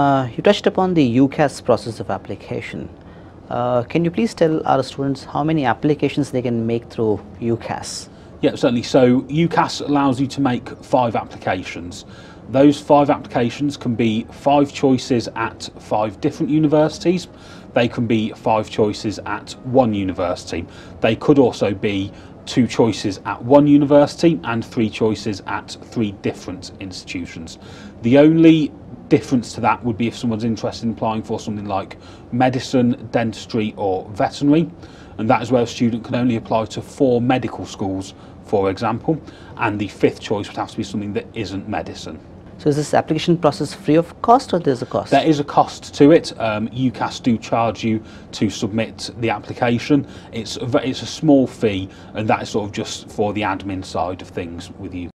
Uh, you touched upon the UCAS process of application. Uh, can you please tell our students how many applications they can make through UCAS? Yeah, certainly. So UCAS allows you to make five applications. Those five applications can be five choices at five different universities. They can be five choices at one university. They could also be two choices at one university and three choices at three different institutions. The only difference to that would be if someone's interested in applying for something like medicine, dentistry or veterinary and that is where a student can only apply to four medical schools for example and the fifth choice would have to be something that isn't medicine. So is this application process free of cost or there's a cost? There is a cost to it. Um, UCAS do charge you to submit the application. It's a, it's a small fee and that is sort of just for the admin side of things with you.